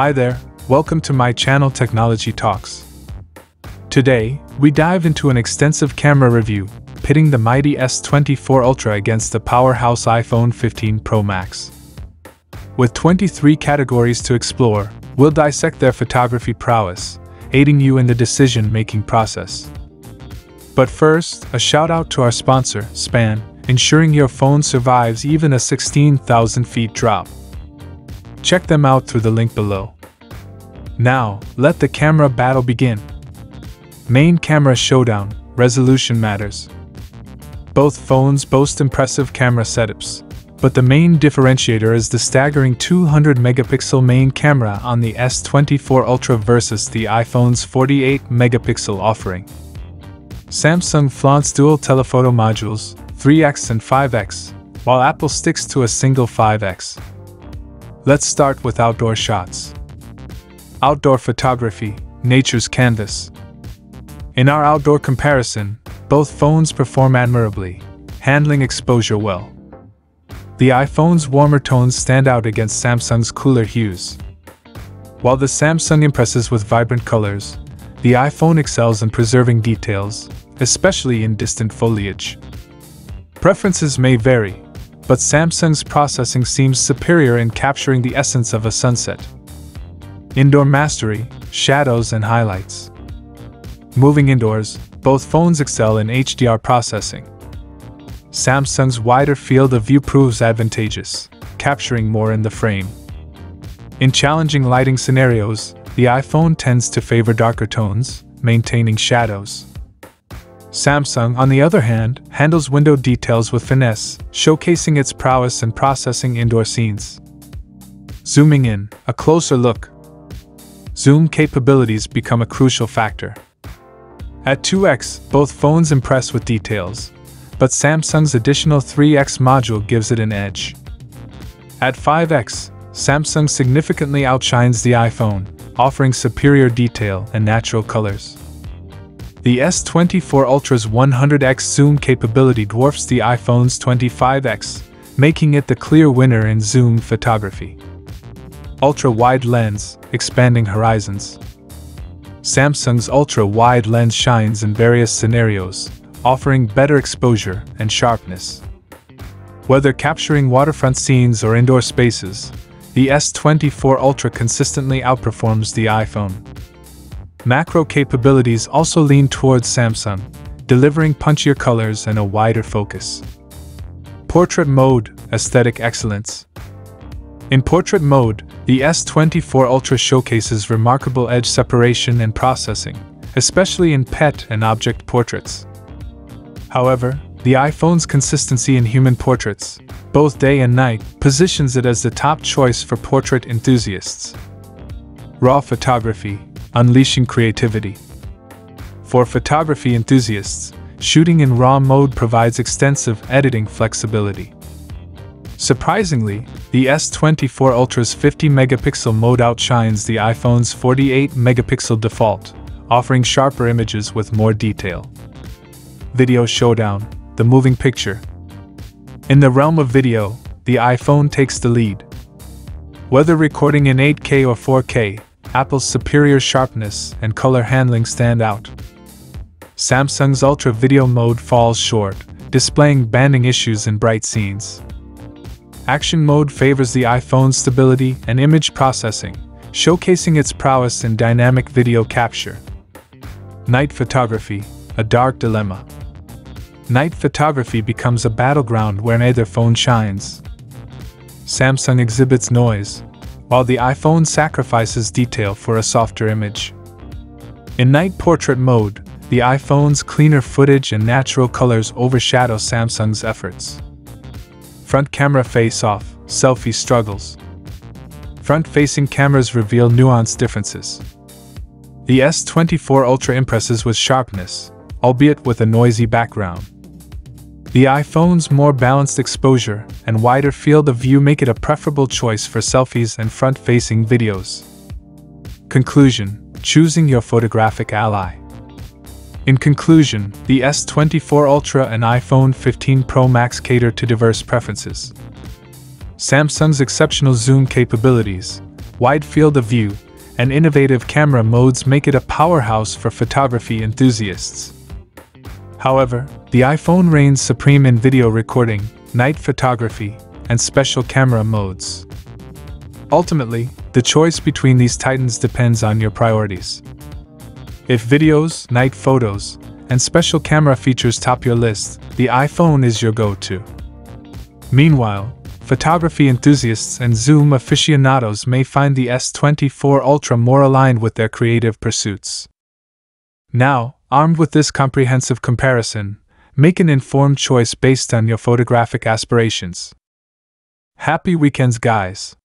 Hi there, welcome to my channel Technology Talks. Today, we dive into an extensive camera review, pitting the mighty S24 Ultra against the powerhouse iPhone 15 Pro Max. With 23 categories to explore, we'll dissect their photography prowess, aiding you in the decision making process. But first, a shout out to our sponsor, Span, ensuring your phone survives even a 16,000 feet drop. Check them out through the link below. Now, let the camera battle begin. Main camera showdown, resolution matters. Both phones boast impressive camera setups, but the main differentiator is the staggering 200 megapixel main camera on the S24 Ultra versus the iPhone's 48 megapixel offering. Samsung flaunts dual telephoto modules, 3x and 5x, while Apple sticks to a single 5x. Let's start with outdoor shots. Outdoor photography, nature's canvas. In our outdoor comparison, both phones perform admirably, handling exposure well. The iPhone's warmer tones stand out against Samsung's cooler hues. While the Samsung impresses with vibrant colors, the iPhone excels in preserving details, especially in distant foliage. Preferences may vary, but Samsung's processing seems superior in capturing the essence of a sunset. Indoor mastery, shadows, and highlights. Moving indoors, both phones excel in HDR processing. Samsung's wider field of view proves advantageous, capturing more in the frame. In challenging lighting scenarios, the iPhone tends to favor darker tones, maintaining shadows. Samsung, on the other hand, handles window details with finesse, showcasing its prowess in processing indoor scenes. Zooming in, a closer look. Zoom capabilities become a crucial factor. At 2x, both phones impress with details, but Samsung's additional 3x module gives it an edge. At 5x, Samsung significantly outshines the iPhone, offering superior detail and natural colors. The S24 Ultra's 100x zoom capability dwarfs the iPhone's 25x, making it the clear winner in zoom photography. Ultra wide lens, expanding horizons. Samsung's ultra wide lens shines in various scenarios, offering better exposure and sharpness. Whether capturing waterfront scenes or indoor spaces, the S24 Ultra consistently outperforms the iPhone. Macro capabilities also lean towards Samsung, delivering punchier colors and a wider focus. Portrait mode, aesthetic excellence. In portrait mode, the S24 Ultra showcases remarkable edge separation and processing, especially in pet and object portraits. However, the iPhone's consistency in human portraits, both day and night, positions it as the top choice for portrait enthusiasts. Raw photography, unleashing creativity. For photography enthusiasts, shooting in RAW mode provides extensive editing flexibility. Surprisingly, the S24 Ultra's 50 megapixel mode outshines the iPhone's 48 megapixel default, offering sharper images with more detail. Video Showdown The Moving Picture. In the realm of video, the iPhone takes the lead. Whether recording in 8K or 4K, Apple's superior sharpness and color handling stand out. Samsung's Ultra Video mode falls short, displaying banding issues in bright scenes. Action mode favors the iPhone's stability and image processing, showcasing its prowess in dynamic video capture. Night photography, a dark dilemma. Night photography becomes a battleground where neither phone shines. Samsung exhibits noise, while the iPhone sacrifices detail for a softer image. In night portrait mode, the iPhone's cleaner footage and natural colors overshadow Samsung's efforts. Front camera face off, selfie struggles. Front facing cameras reveal nuanced differences. The S24 Ultra impresses with sharpness, albeit with a noisy background. The iPhone's more balanced exposure and wider field of view make it a preferable choice for selfies and front facing videos. Conclusion Choosing your photographic ally. In conclusion, the S24 Ultra and iPhone 15 Pro Max cater to diverse preferences. Samsung's exceptional zoom capabilities, wide field of view, and innovative camera modes make it a powerhouse for photography enthusiasts. However, the iPhone reigns supreme in video recording, night photography, and special camera modes. Ultimately, the choice between these titans depends on your priorities. If videos, night photos, and special camera features top your list, the iPhone is your go to. Meanwhile, photography enthusiasts and zoom aficionados may find the S24 Ultra more aligned with their creative pursuits. Now, armed with this comprehensive comparison, make an informed choice based on your photographic aspirations. Happy weekends, guys!